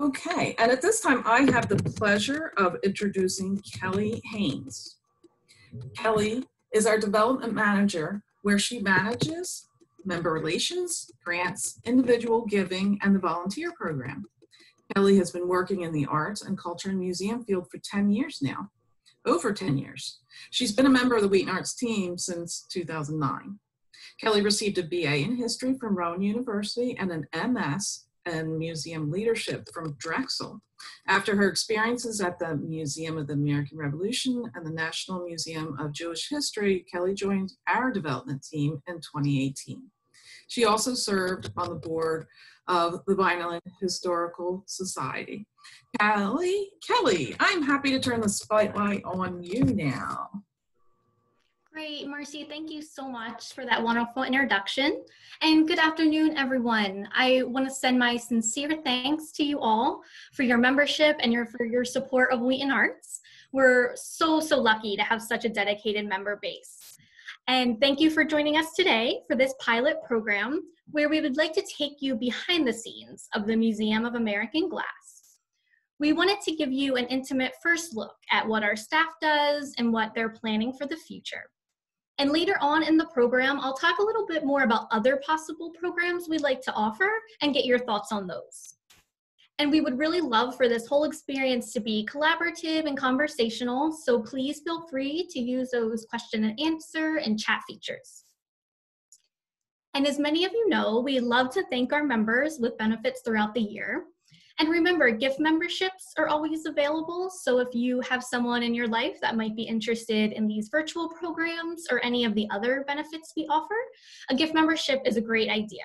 Okay, and at this time, I have the pleasure of introducing Kelly Haynes. Kelly is our development manager, where she manages member relations, grants, individual giving, and the volunteer program. Kelly has been working in the arts and culture and museum field for 10 years now, over 10 years. She's been a member of the Wheaton Arts team since 2009. Kelly received a BA in history from Rowan University and an MS and museum leadership from Drexel. After her experiences at the Museum of the American Revolution and the National Museum of Jewish History, Kelly joined our development team in 2018. She also served on the board of the Vineland Historical Society. Kelly, Kelly, I'm happy to turn the spotlight on you now. Great, Marcy. Thank you so much for that wonderful introduction. And good afternoon, everyone. I want to send my sincere thanks to you all for your membership and your, for your support of Wheaton Arts. We're so, so lucky to have such a dedicated member base. And thank you for joining us today for this pilot program where we would like to take you behind the scenes of the Museum of American Glass. We wanted to give you an intimate first look at what our staff does and what they're planning for the future. And later on in the program, I'll talk a little bit more about other possible programs we'd like to offer and get your thoughts on those. And we would really love for this whole experience to be collaborative and conversational, so please feel free to use those question and answer and chat features. And as many of you know, we love to thank our members with benefits throughout the year. And remember, gift memberships are always available. So if you have someone in your life that might be interested in these virtual programs or any of the other benefits we offer, a gift membership is a great idea.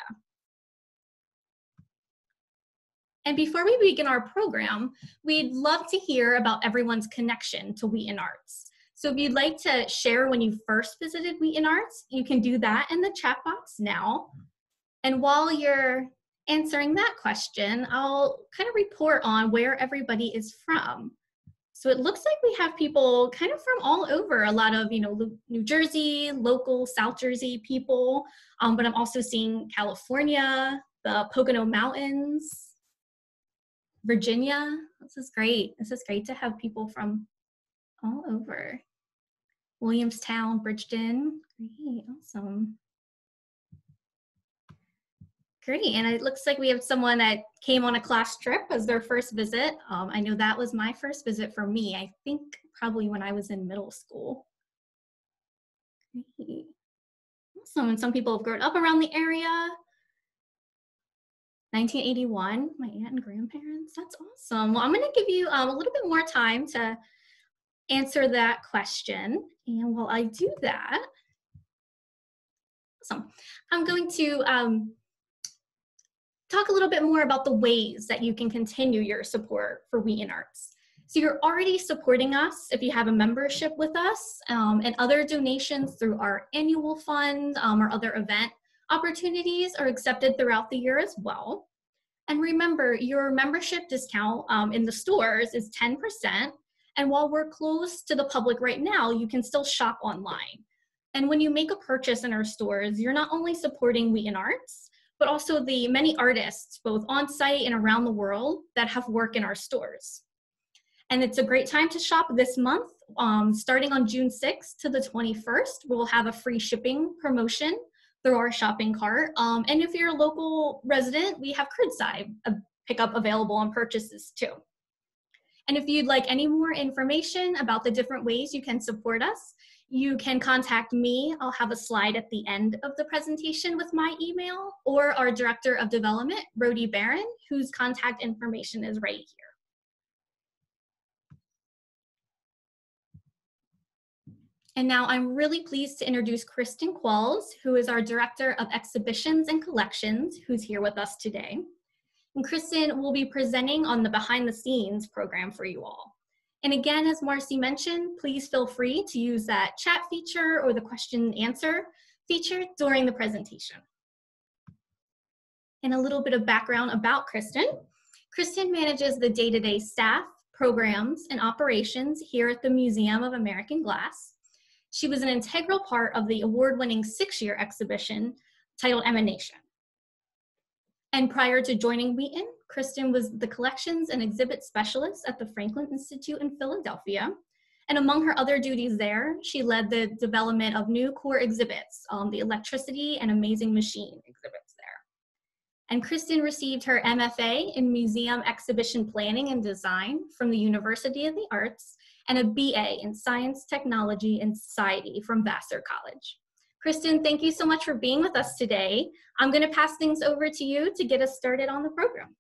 And before we begin our program, we'd love to hear about everyone's connection to Wheaton Arts. So if you'd like to share when you first visited Wheaton Arts, you can do that in the chat box now. And while you're answering that question, I'll kind of report on where everybody is from. So it looks like we have people kind of from all over, a lot of, you know, New Jersey, local South Jersey people, um, but I'm also seeing California, the Pocono Mountains, Virginia. This is great. This is great to have people from all over. Williamstown, Bridgeton. Great, awesome. Great, and it looks like we have someone that came on a class trip as their first visit. Um, I know that was my first visit for me, I think probably when I was in middle school. Great. Awesome, and some people have grown up around the area. 1981, my aunt and grandparents, that's awesome. Well, I'm gonna give you um, a little bit more time to answer that question. And while I do that, awesome, I'm going to um, talk a little bit more about the ways that you can continue your support for Wheaton Arts. So you're already supporting us if you have a membership with us um, and other donations through our annual fund um, or other event opportunities are accepted throughout the year as well. And remember, your membership discount um, in the stores is 10%. And while we're closed to the public right now, you can still shop online. And when you make a purchase in our stores, you're not only supporting Wheaton Arts, but also the many artists, both on site and around the world, that have work in our stores. And it's a great time to shop this month. Um, starting on June 6th to the 21st, we'll have a free shipping promotion through our shopping cart. Um, and if you're a local resident, we have curbside pickup available on purchases too. And if you'd like any more information about the different ways you can support us, you can contact me. I'll have a slide at the end of the presentation with my email or our Director of Development, Rody Barron, whose contact information is right here. And now I'm really pleased to introduce Kristen Qualls, who is our Director of Exhibitions and Collections, who's here with us today. And Kristen will be presenting on the behind the scenes program for you all. And again, as Marcy mentioned, please feel free to use that chat feature or the question and answer feature during the presentation. And a little bit of background about Kristen. Kristen manages the day-to-day -day staff, programs, and operations here at the Museum of American Glass. She was an integral part of the award-winning six-year exhibition titled Emanation. And prior to joining Wheaton, Kristen was the collections and exhibit specialist at the Franklin Institute in Philadelphia. And among her other duties there, she led the development of new core exhibits, um, the electricity and amazing machine exhibits there. And Kristen received her MFA in Museum Exhibition Planning and Design from the University of the Arts and a BA in Science, Technology, and Society from Vassar College. Kristen, thank you so much for being with us today. I'm going to pass things over to you to get us started on the program.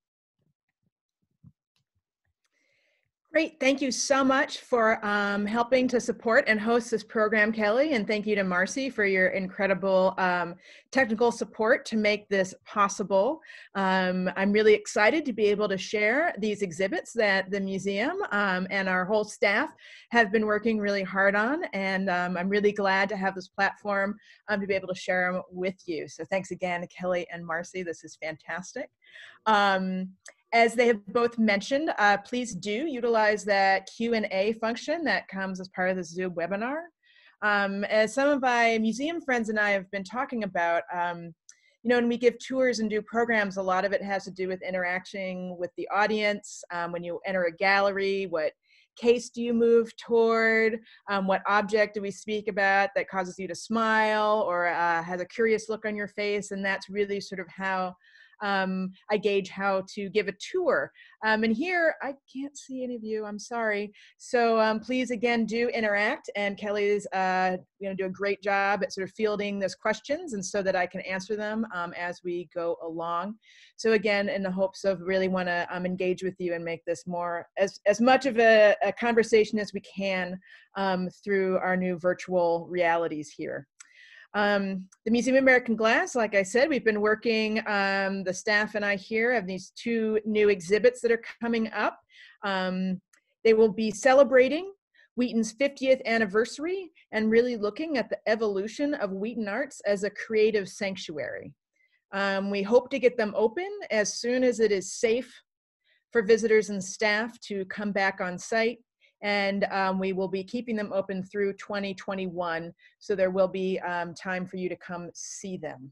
Great. Thank you so much for um, helping to support and host this program, Kelly. And thank you to Marcy for your incredible um, technical support to make this possible. Um, I'm really excited to be able to share these exhibits that the museum um, and our whole staff have been working really hard on. And um, I'm really glad to have this platform um, to be able to share them with you. So thanks again, Kelly and Marcy. This is fantastic. Um, as they have both mentioned, uh, please do utilize that Q&A function that comes as part of the Zoom webinar. Um, as some of my museum friends and I have been talking about, um, you know, when we give tours and do programs, a lot of it has to do with interacting with the audience. Um, when you enter a gallery, what case do you move toward? Um, what object do we speak about that causes you to smile or uh, has a curious look on your face? And that's really sort of how um, I gauge how to give a tour. Um, and here, I can't see any of you, I'm sorry. So um, please, again, do interact. And Kelly is uh, going to do a great job at sort of fielding those questions and so that I can answer them um, as we go along. So again, in the hopes of really want to um, engage with you and make this more, as, as much of a, a conversation as we can um, through our new virtual realities here. Um, the Museum of American Glass, like I said, we've been working, um, the staff and I here have these two new exhibits that are coming up. Um, they will be celebrating Wheaton's 50th anniversary and really looking at the evolution of Wheaton Arts as a creative sanctuary. Um, we hope to get them open as soon as it is safe for visitors and staff to come back on site and um, we will be keeping them open through 2021. So there will be um, time for you to come see them.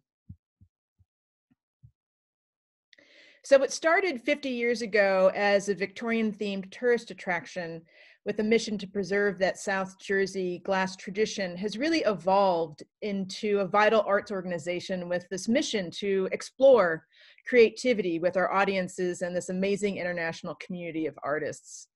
So it started 50 years ago as a Victorian themed tourist attraction with a mission to preserve that South Jersey glass tradition has really evolved into a vital arts organization with this mission to explore creativity with our audiences and this amazing international community of artists.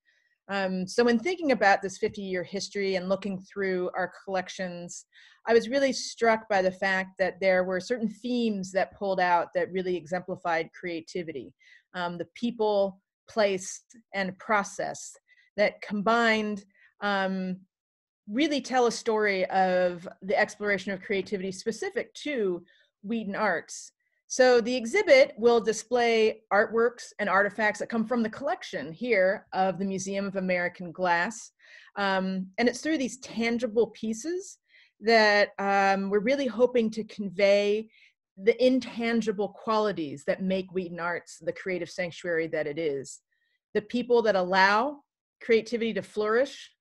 Um, so when thinking about this 50 year history and looking through our collections, I was really struck by the fact that there were certain themes that pulled out that really exemplified creativity. Um, the people, place, and process that combined um, really tell a story of the exploration of creativity specific to Wheaton Arts. So the exhibit will display artworks and artifacts that come from the collection here of the Museum of American Glass. Um, and it's through these tangible pieces that um, we're really hoping to convey the intangible qualities that make Wheaton Arts the creative sanctuary that it is. The people that allow creativity to flourish,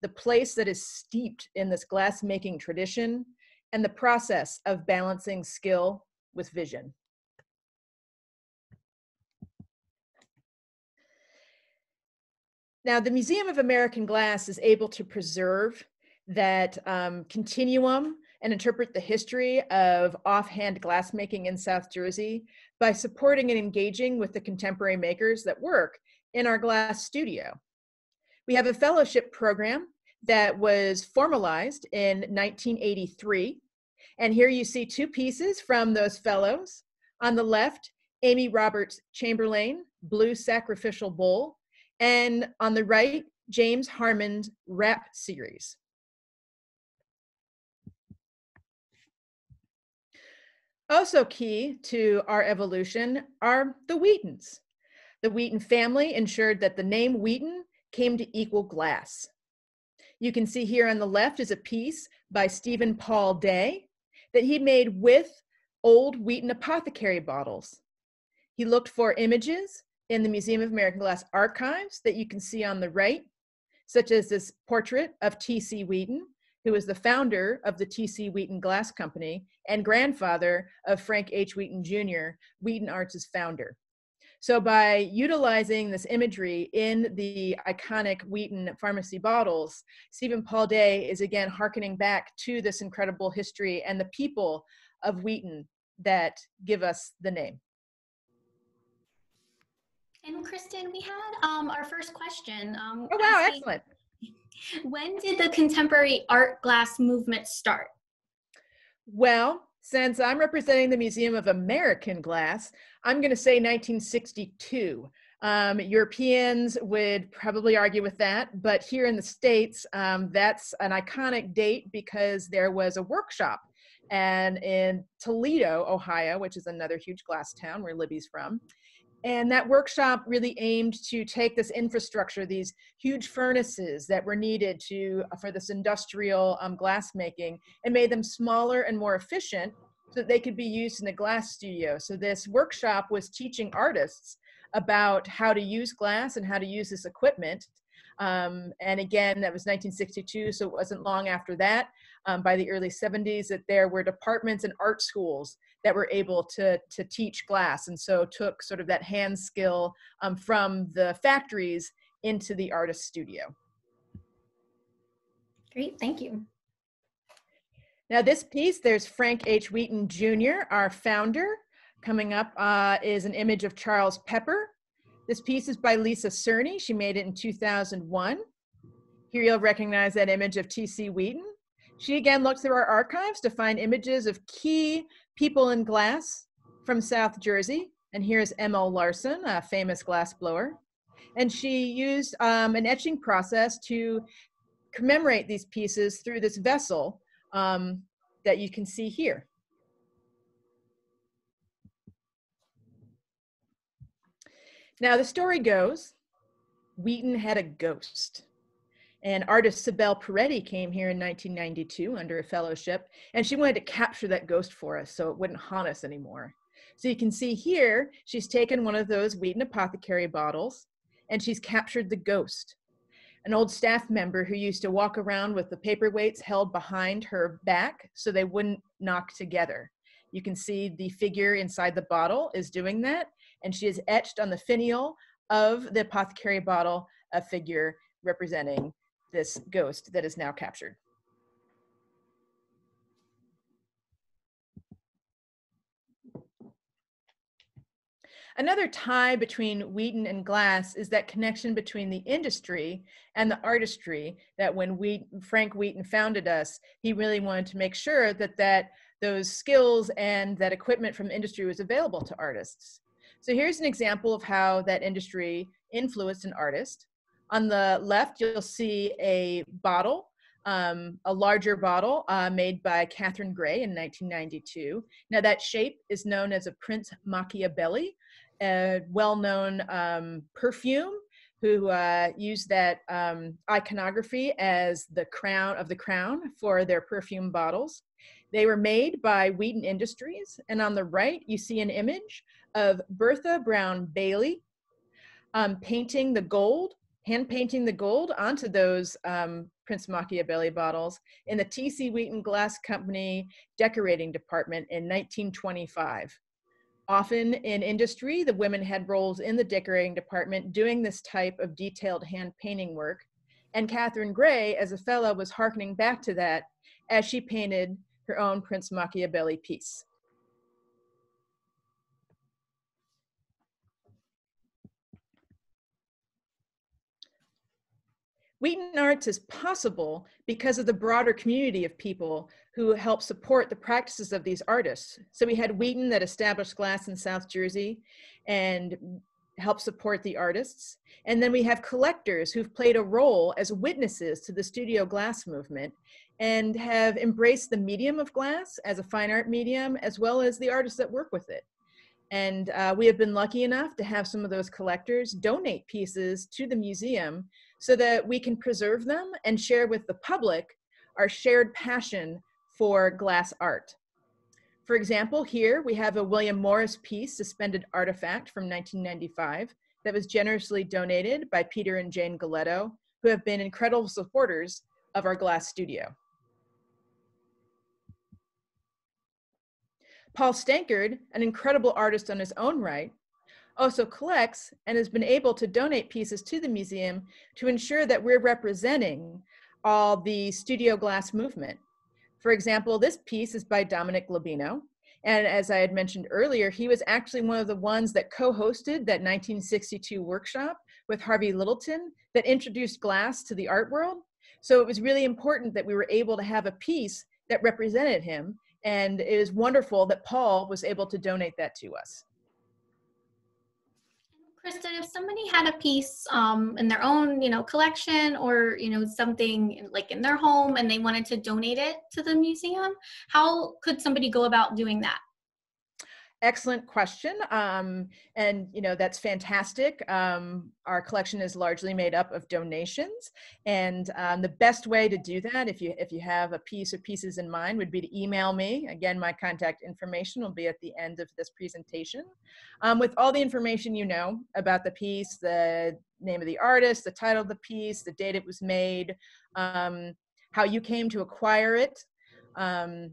the place that is steeped in this glass-making tradition, and the process of balancing skill with vision. Now, the Museum of American Glass is able to preserve that um, continuum and interpret the history of offhand glassmaking in South Jersey by supporting and engaging with the contemporary makers that work in our glass studio. We have a fellowship program that was formalized in 1983 and here you see two pieces from those fellows. On the left, Amy Roberts Chamberlain, Blue Sacrificial Bowl. And on the right, James Harmon's Rap Series. Also key to our evolution are the Wheatons. The Wheaton family ensured that the name Wheaton came to equal glass. You can see here on the left is a piece by Stephen Paul Day that he made with old Wheaton apothecary bottles. He looked for images in the Museum of American Glass archives that you can see on the right, such as this portrait of T.C. Wheaton, who was the founder of the T.C. Wheaton Glass Company and grandfather of Frank H. Wheaton Jr., Wheaton Arts' founder. So by utilizing this imagery in the iconic Wheaton pharmacy bottles, Stephen Paul Day is again hearkening back to this incredible history and the people of Wheaton that give us the name. And Kristen, we had um, our first question. Um, oh, wow, asking, excellent. When did the contemporary art glass movement start? Well, since I'm representing the Museum of American Glass, I'm going to say 1962. Um, Europeans would probably argue with that, but here in the States, um, that's an iconic date because there was a workshop and in Toledo, Ohio, which is another huge glass town where Libbey's from. And that workshop really aimed to take this infrastructure, these huge furnaces that were needed to for this industrial um, glass making, and made them smaller and more efficient so that they could be used in the glass studio. So this workshop was teaching artists about how to use glass and how to use this equipment. Um, and again, that was 1962, so it wasn't long after that, um, by the early 70s, that there were departments and art schools that were able to, to teach glass. And so took sort of that hand skill um, from the factories into the artist studio. Great, thank you. Now this piece, there's Frank H. Wheaton Jr., our founder. Coming up uh, is an image of Charles Pepper. This piece is by Lisa Cerny. She made it in 2001. Here you'll recognize that image of T.C. Wheaton. She again looked through our archives to find images of key people in glass from South Jersey. And here's M.O. Larson, a famous glass blower. And she used um, an etching process to commemorate these pieces through this vessel um, that you can see here. Now the story goes, Wheaton had a ghost. And artist Sibylle Peretti came here in 1992 under a fellowship, and she wanted to capture that ghost for us so it wouldn't haunt us anymore. So you can see here, she's taken one of those Wheaton apothecary bottles, and she's captured the ghost. An old staff member who used to walk around with the paperweights held behind her back so they wouldn't knock together. You can see the figure inside the bottle is doing that, and she has etched on the finial of the apothecary bottle a figure representing this ghost that is now captured. Another tie between Wheaton and Glass is that connection between the industry and the artistry that when we, Frank Wheaton founded us, he really wanted to make sure that, that those skills and that equipment from industry was available to artists. So here's an example of how that industry influenced an artist. On the left, you'll see a bottle, um, a larger bottle uh, made by Katherine Gray in 1992. Now that shape is known as a Prince Matchabelli, a well-known um, perfume who uh, used that um, iconography as the crown of the crown for their perfume bottles. They were made by Wheaton Industries, and on the right you see an image of Bertha Brown Bailey um, painting the gold, hand painting the gold onto those um, Prince Matchabelli bottles in the T.C. Wheaton Glass Company decorating department in 1925. Often in industry, the women had roles in the decorating department doing this type of detailed hand painting work. And Katherine Gray, as a fellow, was hearkening back to that as she painted her own Prince Matchabelli piece. Wheaton Arts is possible because of the broader community of people who help support the practices of these artists. So we had Wheaton that established glass in South Jersey and help support the artists. And then we have collectors who've played a role as witnesses to the studio glass movement and have embraced the medium of glass as a fine art medium, as well as the artists that work with it. And uh, we have been lucky enough to have some of those collectors donate pieces to the museum so that we can preserve them and share with the public our shared passion for glass art. For example, here we have a William Morris piece, Suspended Artifact from 1995, that was generously donated by Peter and Jane Galetto, who have been incredible supporters of our glass studio. Paul Stankard, an incredible artist on his own right, also collects and has been able to donate pieces to the museum to ensure that we're representing all the studio glass movement. For example, this piece is by Dominick Labino. And as I had mentioned earlier, he was actually one of the ones that co-hosted that 1962 workshop with Harvey Littleton that introduced glass to the art world. So it was really important that we were able to have a piece that represented him. And it is wonderful that Paul was able to donate that to us. Kristen, if somebody had a piece um, in their own, you know, collection or you know something like in their home and they wanted to donate it to the museum, how could somebody go about doing that? Excellent question. Um, and, you know, that's fantastic. Um, our collection is largely made up of donations. And um, the best way to do that, if you, if you have a piece or pieces in mind, would be to email me. Again, my contact information will be at the end of this presentation. Um, with all the information you know about the piece, the name of the artist, the title of the piece, the date it was made, um, how you came to acquire it, um,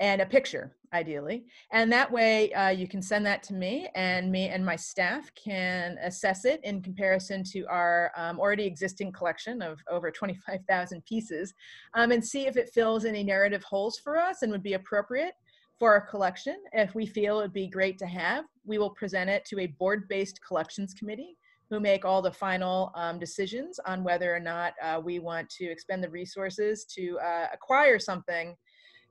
and a picture ideally. And that way uh, you can send that to me and me and my staff can assess it in comparison to our um, already existing collection of over 25,000 pieces um, and see if it fills any narrative holes for us and would be appropriate for our collection. If we feel it would be great to have, we will present it to a board-based collections committee who make all the final um, decisions on whether or not uh, we want to expend the resources to uh, acquire something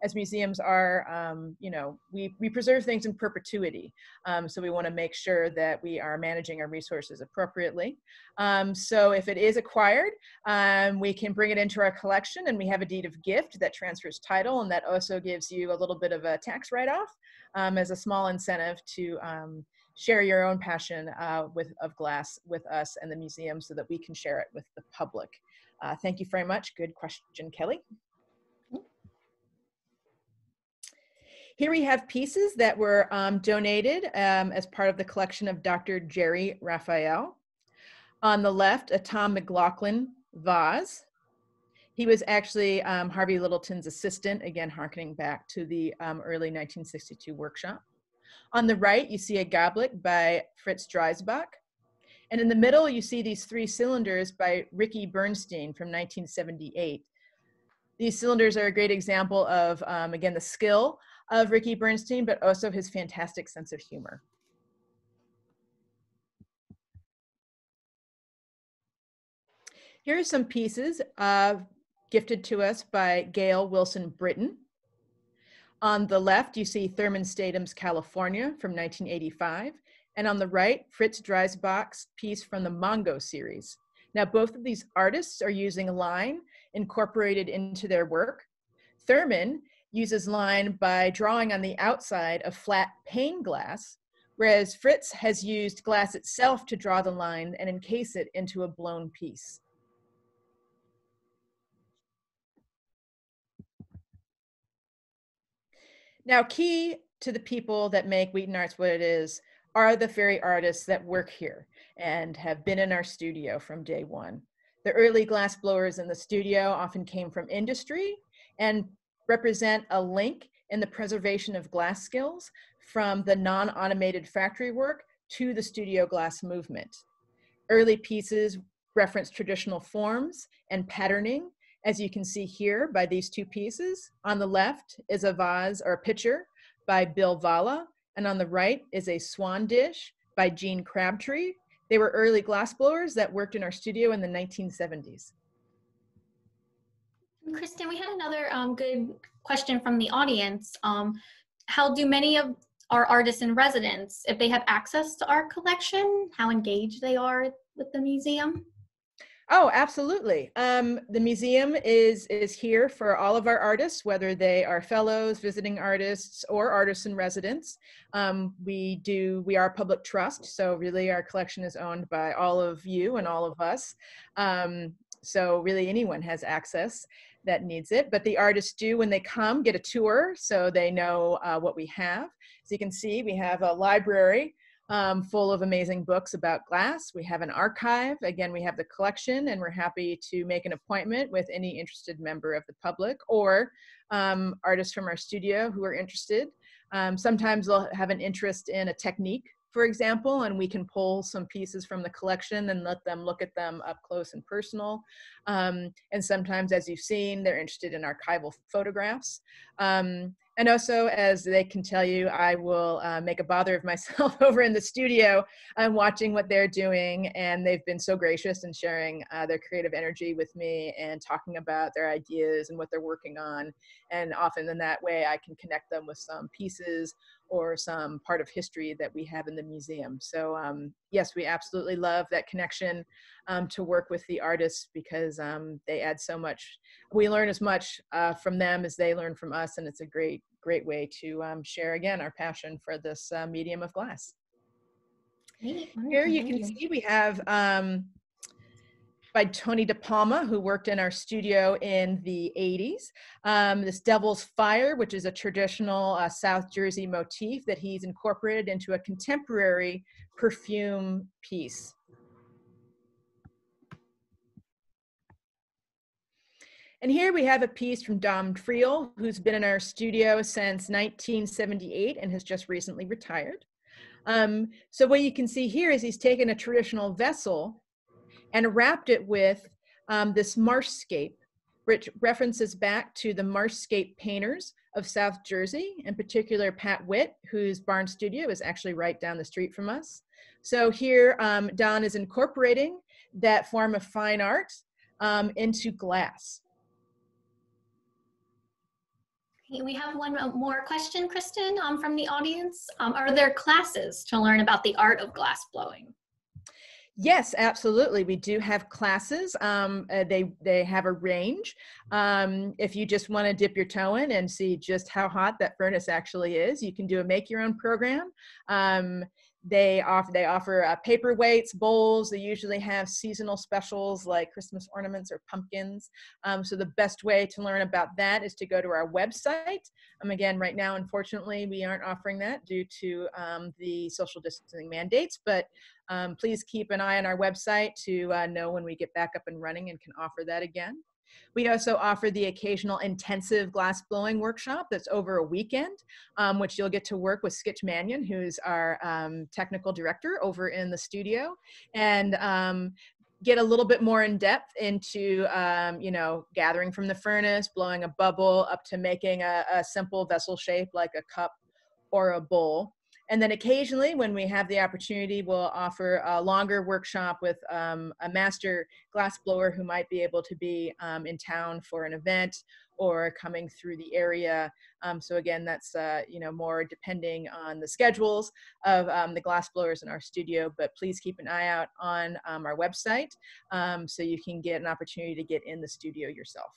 as museums are, um, you know, we, we preserve things in perpetuity. Um, so we want to make sure that we are managing our resources appropriately. Um, so if it is acquired, um, we can bring it into our collection and we have a deed of gift that transfers title and that also gives you a little bit of a tax write-off um, as a small incentive to um, share your own passion uh, with, of glass with us and the museum so that we can share it with the public. Uh, thank you very much. Good question, Kelly. Here we have pieces that were um, donated um, as part of the collection of Dr. Jerry Raphael. On the left, a Tom McGlauchlin vase. He was actually um, Harvey Littleton's assistant, again, harkening back to the um, early 1962 workshop. On the right, you see a goblet by Fritz Dreisbach. And in the middle, you see these three cylinders by Ricky Bernstein from 1978. These cylinders are a great example of, um, again, the skill of Ricky Bernstein, but also his fantastic sense of humor. Here are some pieces uh, gifted to us by Gail Wilson Britton. On the left, you see Therman Statom's California from 1985. And on the right, Fritz Dreisbach's piece from the Mongo series. Now, both of these artists are using line incorporated into their work. Therman uses line by drawing on the outside of flat pane glass, whereas Fritz has used glass itself to draw the line and encase it into a blown piece. Now, key to the people that make Wheaton Arts what it is are the very artists that work here and have been in our studio from day one. The early glass blowers in the studio often came from industry and represent a link in the preservation of glass skills from the non-automated factory work to the studio glass movement. Early pieces reference traditional forms and patterning, as you can see here by these two pieces. On the left is a vase or a pitcher by Bill Valla, and on the right is a swan dish by Gene Crabtree. They were early glassblowers that worked in our studio in the 1970s. Kristen, we had another um, good question from the audience. Um, how do many of our artists in residence, if they have access to our collection, how engaged they are with the museum? Oh, absolutely. Um, the museum is is here for all of our artists, whether they are fellows, visiting artists, or artists in residence. Um, we do we are public trust, so really our collection is owned by all of you and all of us. Um, so really anyone has access that needs it. But the artists do, when they come, get a tour so they know uh, what we have. As you can see, we have a library um, full of amazing books about glass. We have an archive. Again, we have the collection, and we're happy to make an appointment with any interested member of the public or um, artists from our studio who are interested. Um, sometimes they'll have an interest in a technique for example, and we can pull some pieces from the collection and let them look at them up close and personal. Um, and sometimes, as you've seen, they're interested in archival photographs. Um, and also, as they can tell you, I will uh, make a bother of myself over in the studio. I'm watching what they're doing, and they've been so gracious in sharing uh, their creative energy with me and talking about their ideas and what they're working on. And often, in that way, I can connect them with some pieces or some part of history that we have in the museum. So, um, yes, we absolutely love that connection um, to work with the artists because um, they add so much. We learn as much uh, from them as they learn from us, and it's a great, great way to um, share again our passion for this uh, medium of glass. Here you can see we have um, by Tony De Palma, who worked in our studio in the 80s. Um, this Devil's Fire, which is a traditional uh, South Jersey motif that he's incorporated into a contemporary perfume piece. And here we have a piece from Dom Friel, who's been in our studio since 1978 and has just recently retired. Um, so what you can see here is he's taken a traditional vessel and wrapped it with um, this marshscape, which references back to the marshscape painters of South Jersey, in particular Pat Witt, whose barn studio is actually right down the street from us. So here, um, Don is incorporating that form of fine art um, into glass. We have one more question, Kristen, um, from the audience. Um, are there classes to learn about the art of glass blowing? Yes, absolutely. We do have classes. Um, uh, they they have a range. Um, if you just want to dip your toe in and see just how hot that furnace actually is, you can do a make your own program. Um, they offer they offer uh, paperweights, bowls. They usually have seasonal specials like Christmas ornaments or pumpkins. Um, so the best way to learn about that is to go to our website. Um, again, right now, unfortunately, we aren't offering that due to um, the social distancing mandates. But um, please keep an eye on our website to uh, know when we get back up and running and can offer that again. We also offer the occasional intensive glass blowing workshop that's over a weekend, um, which you'll get to work with Skitch Mannion, who's our um, technical director over in the studio, and um, get a little bit more in depth into, um, you know, gathering from the furnace, blowing a bubble, up to making a, a simple vessel shape like a cup or a bowl. And then occasionally, when we have the opportunity, we'll offer a longer workshop with um, a master glass blower who might be able to be um, in town for an event or coming through the area. Um, so again, that's uh, you know more depending on the schedules of um, the glass blowers in our studio. But please keep an eye out on um, our website um, so you can get an opportunity to get in the studio yourself.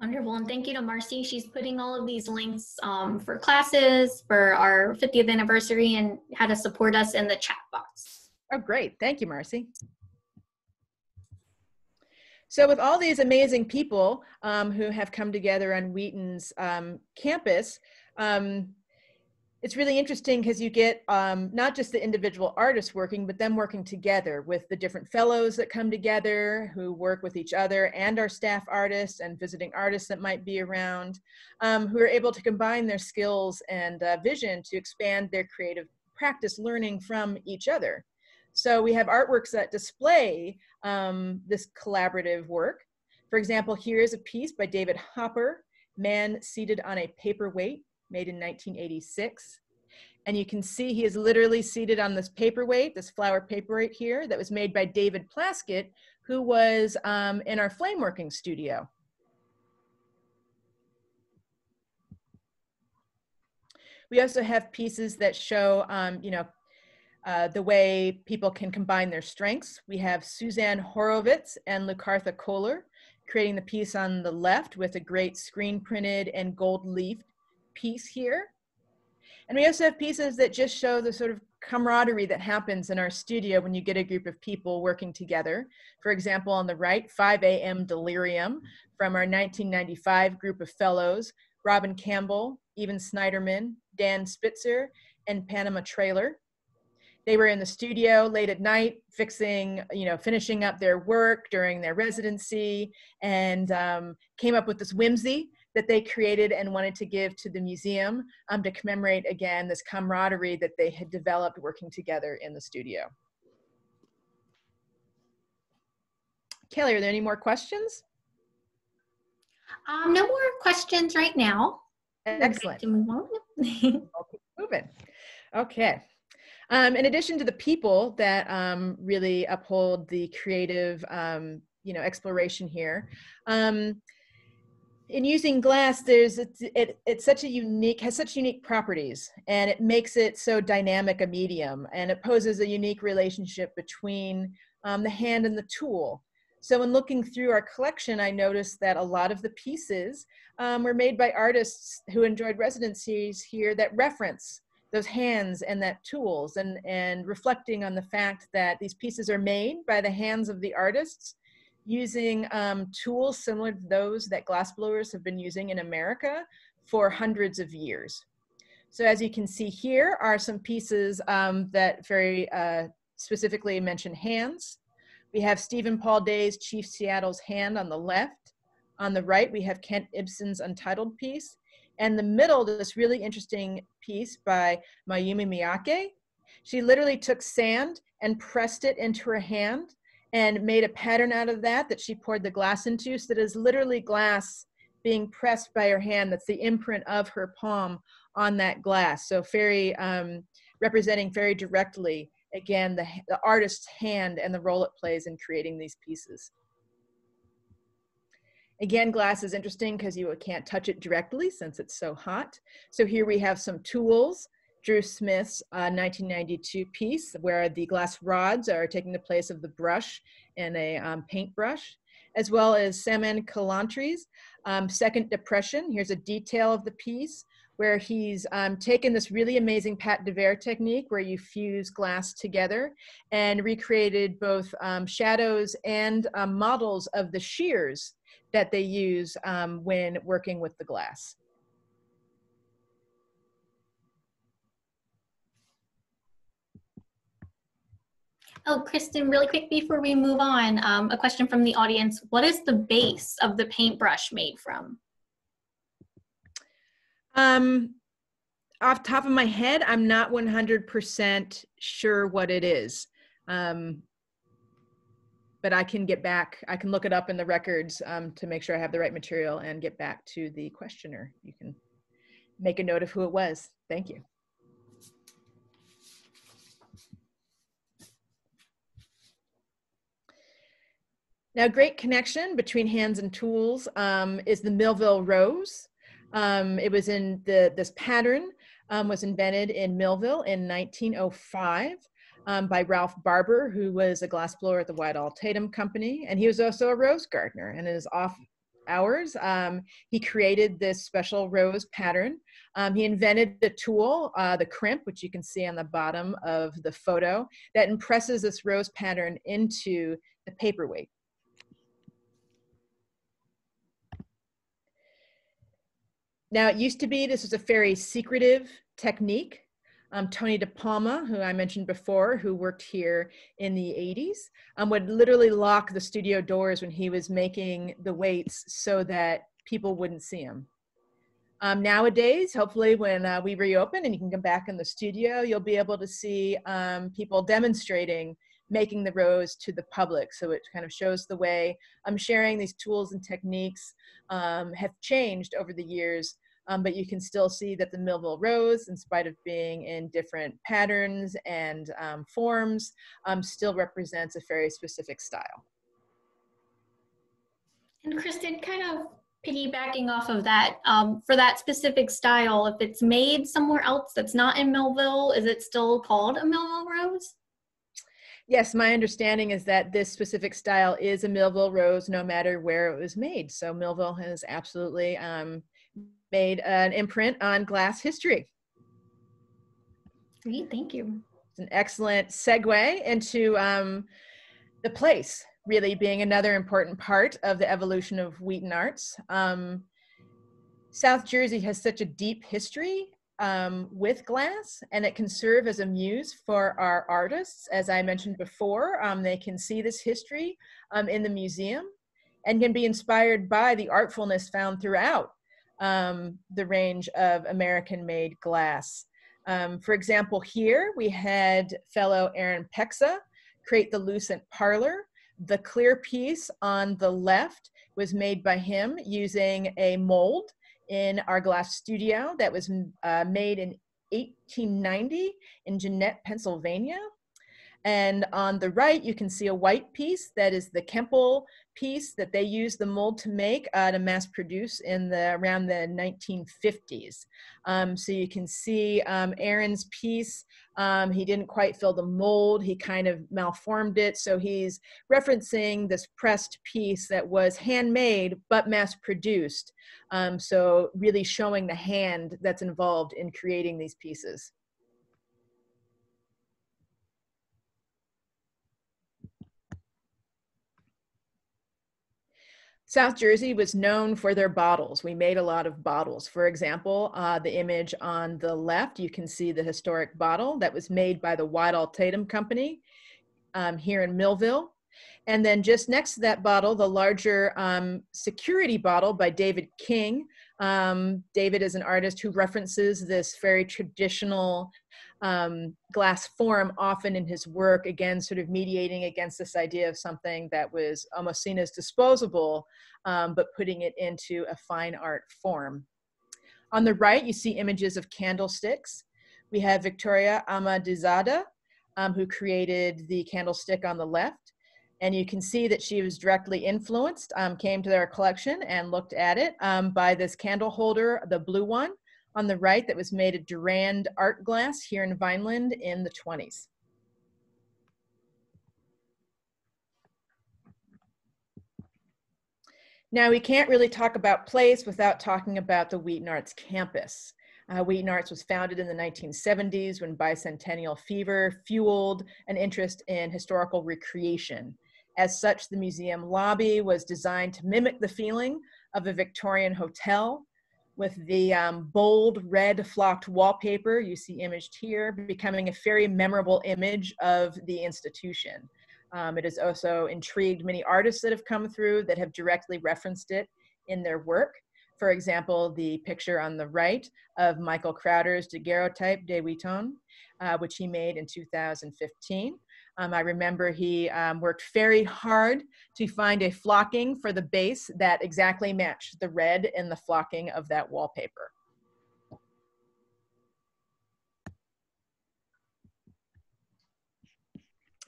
Wonderful. And thank you to Marcy. She's putting all of these links um, for classes, for our 50th anniversary, and how to support us in the chat box. Oh, great. Thank you, Marcy. So with all these amazing people um, who have come together on Wheaton's um, campus, um, it's really interesting because you get um, not just the individual artists working, but them working together with the different fellows that come together who work with each other and our staff artists and visiting artists that might be around, um, who are able to combine their skills and uh, vision to expand their creative practice learning from each other. So we have artworks that display um, this collaborative work. For example, here is a piece by David Hopper, Man Seated on a Paperweight, made in 1986. And you can see he is literally seated on this paperweight, this flower paperweight here that was made by David Plaskett, who was um, in our flame working studio. We also have pieces that show, um, you know, uh, the way people can combine their strengths. We have Suzanne Horowitz and Lucartha Kohler creating the piece on the left with a great screen printed and gold leaf piece here. And we also have pieces that just show the sort of camaraderie that happens in our studio when you get a group of people working together. For example, on the right, 5 a.m. Delirium from our 1995 group of fellows, Robin Campbell, Evan Snyderman, Dan Spitzer, and Pamina Traylor. They were in the studio late at night, fixing, you know, finishing up their work during their residency, and um, came up with this whimsy that they created and wanted to give to the museum um, to commemorate again this camaraderie that they had developed working together in the studio. Kelly, are there any more questions? Um, no more questions right now. Excellent. Moving. Okay. Um, in addition to the people that um, really uphold the creative, um, you know, exploration here, um, in using glass, there's it's, it, it's such a unique has such unique properties, and it makes it so dynamic a medium, and it poses a unique relationship between um, the hand and the tool. So in looking through our collection, I noticed that a lot of the pieces um, were made by artists who enjoyed residencies here that reference those hands and that tools and, and reflecting on the fact that these pieces are made by the hands of the artists using um, tools similar to those that glassblowers have been using in America for hundreds of years. So as you can see here are some pieces um, that very uh, specifically mention hands. We have Stephen Paul Day's Chief Seattle's Hand on the left. On the right, we have Kent Ibsen's Untitled piece. And the middle, this really interesting piece by Mayumi Miyake. She literally took sand and pressed it into her hand and made a pattern out of that that she poured the glass into. So that is literally glass being pressed by her hand. That's the imprint of her palm on that glass. So very um, representing very directly, again, the, the artist's hand and the role it plays in creating these pieces. Again, glass is interesting because you can't touch it directly since it's so hot. So here we have some tools. Drew Smith's uh, 1992 piece where the glass rods are taking the place of the brush and a um, paintbrush, as well as Saman Kalantari's um, Second Depression. Here's a detail of the piece where he's um, taken this really amazing Pâte de Verre technique where you fuse glass together and recreated both um, shadows and um, models of the shears that they use um, when working with the glass. Oh, Kristen, really quick before we move on, um, a question from the audience. What is the base of the paintbrush made from? Um, off top of my head, I'm not 100% sure what it is. Um, but I can get back, I can look it up in the records um, to make sure I have the right material and get back to the questioner. You can make a note of who it was. Thank you. Now, great connection between hands and tools um, is the Millville Rose. Um, it was in the, this pattern um, was invented in Millville in 1905 um, by Ralph Barber, who was a glassblower at the Whitall Tatum Company, and he was also a rose gardener. And in his off hours, um, he created this special rose pattern. Um, he invented the tool, uh, the crimp, which you can see on the bottom of the photo, that impresses this rose pattern into the paperweight. Now, it used to be this was a very secretive technique. Um, Tony DePalma, who I mentioned before, who worked here in the 80s, um, would literally lock the studio doors when he was making the weights so that people wouldn't see him. Um, nowadays, hopefully when uh, we reopen and you can come back in the studio, you'll be able to see um, people demonstrating making the rose to the public. So it kind of shows the way I'm sharing these tools and techniques um, have changed over the years um, but you can still see that the Millville Rose, in spite of being in different patterns and um, forms, um, still represents a very specific style. And Kristen, kind of piggybacking off of that, um, for that specific style, if it's made somewhere else that's not in Millville, is it still called a Millville Rose? Yes, my understanding is that this specific style is a Millville rose no matter where it was made. So Millville has absolutely um, made an imprint on glass history. Great, thank you. It's an excellent segue into um, the place really being another important part of the evolution of Wheaton Arts. Um, South Jersey has such a deep history um, with glass, and it can serve as a muse for our artists. As I mentioned before, um, they can see this history um, in the museum and can be inspired by the artfulness found throughout um, the range of American-made glass. Um, for example, here we had fellow Aaron Pexa create the Lucent Parlor. The clear piece on the left was made by him using a mold in our glass studio that was uh, made in 1890 in Jeannette, Pennsylvania. And on the right, you can see a white piece that is the Kemple piece that they used the mold to make uh, to mass produce in the around the 1950s. Um, so you can see um, Aaron's piece. Um, he didn't quite fill the mold. He kind of malformed it. So he's referencing this pressed piece that was handmade but mass produced. Um, so really showing the hand that's involved in creating these pieces. South Jersey was known for their bottles. We made a lot of bottles. For example, uh, the image on the left, you can see the historic bottle that was made by the Whitall Tatum Company um, here in Millville. And then just next to that bottle, the larger um, security bottle by David King. Um, David is an artist who references this very traditional um, glass form often in his work, again, sort of mediating against this idea of something that was almost seen as disposable, um, but putting it into a fine art form. On the right, you see images of candlesticks. We have Victoria Amadizada, um, who created the candlestick on the left. And you can see that she was directly influenced, um, came to their collection and looked at it um, by this candle holder, the blue one, on the right that was made of Durand art glass here in Vineland in the 20s. Now, we can't really talk about place without talking about the Wheaton Arts campus. Uh, Wheaton Arts was founded in the 1970s when bicentennial fever fueled an interest in historical recreation. As such, the museum lobby was designed to mimic the feeling of a Victorian hotel with the um, bold red flocked wallpaper you see imaged here becoming a very memorable image of the institution. Um, it has also intrigued many artists that have come through that have directly referenced it in their work. For example, the picture on the right of Michael Crowder's daguerreotype de Wheaton, uh, which he made in 2015. Um, I remember he um, worked very hard to find a flocking for the base that exactly matched the red in the flocking of that wallpaper.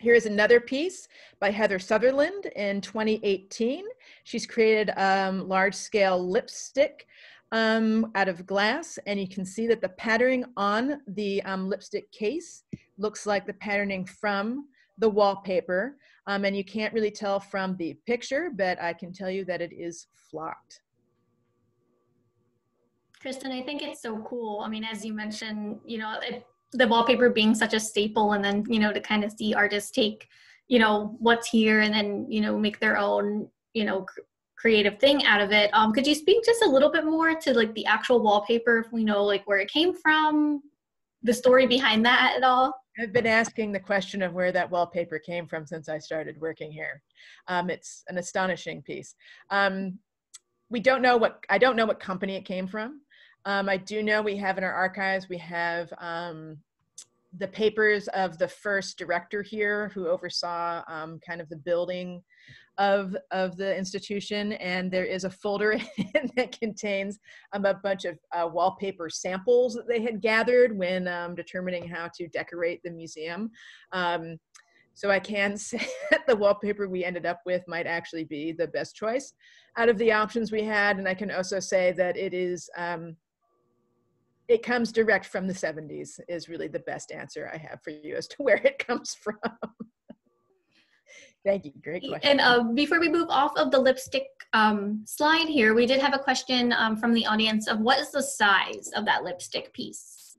Here's another piece by Heather Sutherland in 2018. She's created um, large scale lipstick um, out of glass and you can see that the patterning on the um, lipstick case looks like the patterning from the wallpaper. Um, and you can't really tell from the picture, but I can tell you that it is flocked. Kristen, I think it's so cool. I mean, as you mentioned, you know, it, the wallpaper being such a staple and then, you know, to kind of see artists take, you know, what's here and then, you know, make their own, you know, cr creative thing out of it. Um, could you speak just a little bit more to like the actual wallpaper, if we know like where it came from, the story behind that at all? I've been asking the question of where that wallpaper came from since I started working here. Um, it's an astonishing piece. Um, we don't know what, I don't know what company it came from. Um, I do know we have in our archives, we have um, the papers of the first director here who oversaw um, kind of the building of, of the institution. And there is a folder that contains um, a bunch of uh, wallpaper samples that they had gathered when um, determining how to decorate the museum. Um, so I can say that the wallpaper we ended up with might actually be the best choice out of the options we had. And I can also say that it is, um, it comes direct from the 70s is really the best answer I have for you as to where it comes from. Thank you. Great question. And uh, before we move off of the lipstick um, slide here, we did have a question um, from the audience of what is the size of that lipstick piece?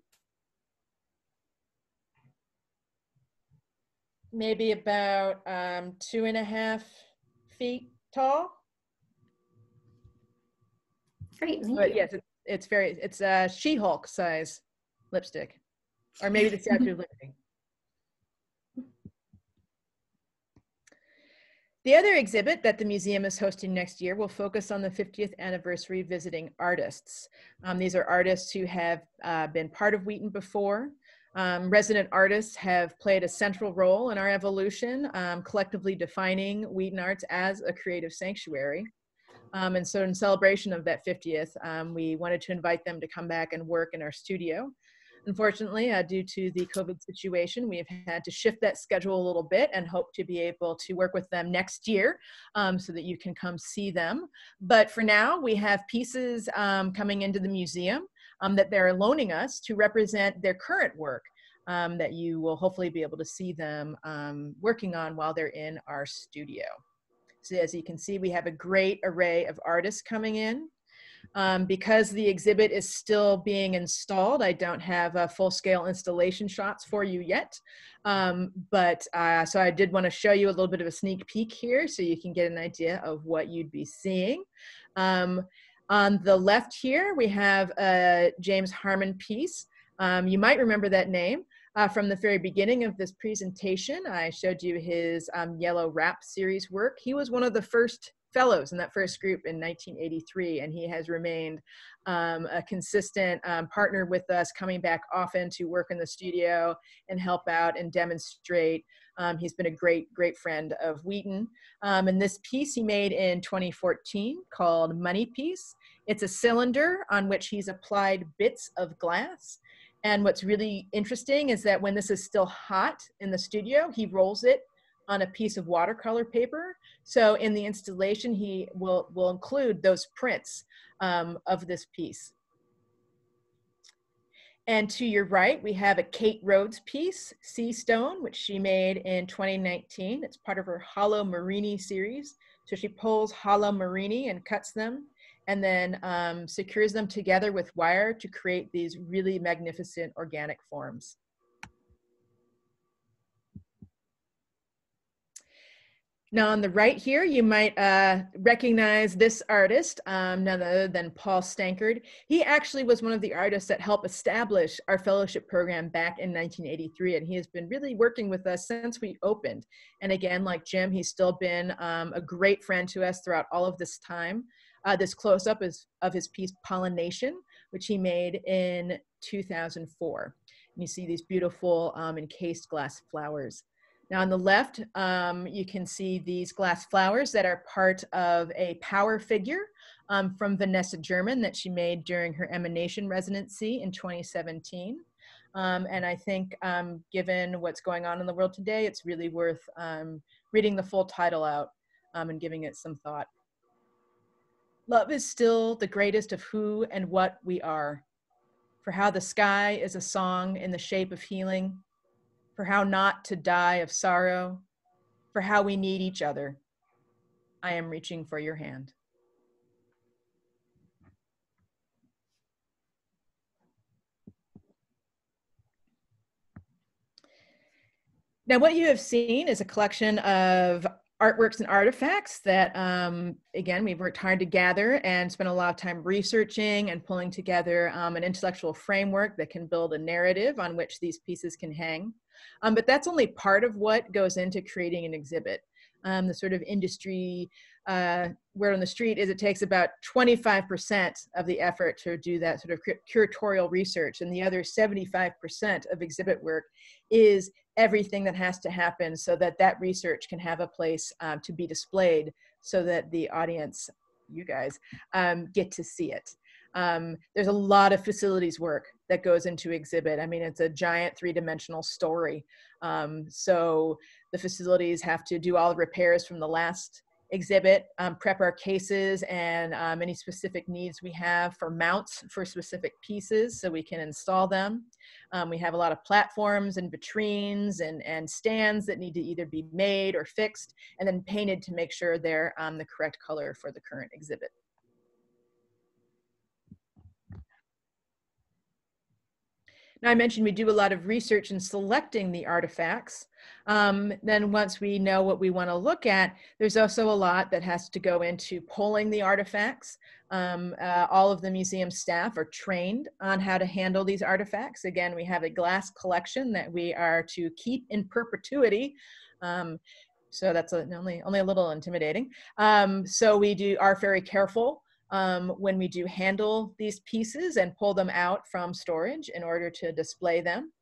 Maybe about um, two and a half feet tall. Great. But you. yes, it's, it's very, it's a She-Hulk size lipstick. Or maybe the Statue of Liberty. The other exhibit that the museum is hosting next year will focus on the 50th anniversary visiting artists. Um, these are artists who have uh, been part of Wheaton before. Um, resident artists have played a central role in our evolution, um, collectively defining Wheaton Arts as a creative sanctuary. Um, and so in celebration of that 50th, um, we wanted to invite them to come back and work in our studio. Unfortunately, uh, due to the COVID situation, we have had to shift that schedule a little bit and hope to be able to work with them next year um, so that you can come see them. But for now, we have pieces um, coming into the museum um, that they're loaning us to represent their current work. Um, that you will hopefully be able to see them um, working on while they're in our studio. So as you can see, we have a great array of artists coming in. Um, because the exhibit is still being installed, I don't have uh, full scale installation shots for you yet. Um, but uh, so I did want to show you a little bit of a sneak peek here so you can get an idea of what you'd be seeing. Um, on the left here, we have a James Harmon piece. Um, you might remember that name. Uh, from the very beginning of this presentation, I showed you his um, Yellow Wrap series work. He was one of the first fellows in that first group in 1983, and he has remained um, a consistent um, partner with us, coming back often to work in the studio and help out and demonstrate. Um, he's been a great, great friend of Wheaton. Um, and this piece he made in 2014 called Money Piece. It's a cylinder on which he's applied bits of glass. And what's really interesting is that when this is still hot in the studio, he rolls it on a piece of watercolor paper. So in the installation, he will, will include those prints um, of this piece. And to your right, we have a Kait Rhoads piece, Sea Stone, which she made in 2019. It's part of her Hollow Murrini series. So she pulls hollow Murrini and cuts them and then um, secures them together with wire to create these really magnificent organic forms. Now on the right here, you might uh, recognize this artist, um, none other than Paul Stankard. He actually was one of the artists that helped establish our fellowship program back in 1983, and he has been really working with us since we opened. And again, like Jim, he's still been um, a great friend to us throughout all of this time. Uh, this close-up is of his piece Pollination, which he made in 2004. And you see these beautiful um, encased glass flowers. Now on the left, um, you can see these glass flowers that are part of a power figure um, from Vanessa German that she made during her emanation residency in 2017. Um, and I think um, given what's going on in the world today, it's really worth um, reading the full title out um, and giving it some thought. Love is still the greatest of who and what we are. For how the sky is a song in the shape of healing, for how not to die of sorrow, for how we need each other. I am reaching for your hand. Now, what you have seen is a collection of artworks and artifacts that, um, again, we've worked hard to gather and spent a lot of time researching and pulling together um, an intellectual framework that can build a narrative on which these pieces can hang. Um, but that's only part of what goes into creating an exhibit. Um, the sort of industry uh, word on the street is it takes about 25% of the effort to do that sort of curatorial research, and the other 75% of exhibit work is everything that has to happen so that that research can have a place um, to be displayed so that the audience, you guys, um, get to see it. Um, there's a lot of facilities work that goes into exhibit. I mean, it's a giant three-dimensional story. Um, so the facilities have to do all the repairs from the last exhibit, um, prep our cases and um, any specific needs we have for mounts for specific pieces so we can install them. Um, we have a lot of platforms and vitrines and, and stands that need to either be made or fixed and then painted to make sure they're um, the correct color for the current exhibit. Now I mentioned we do a lot of research in selecting the artifacts. Um, then once we know what we want to look at, there's also a lot that has to go into pulling the artifacts. Um, uh, all of the museum staff are trained on how to handle these artifacts. Again, we have a glass collection that we are to keep in perpetuity. Um, So that's a, only, only a little intimidating. Um, so we do are very careful um, when we do handle these pieces and pull them out from storage in order to display them.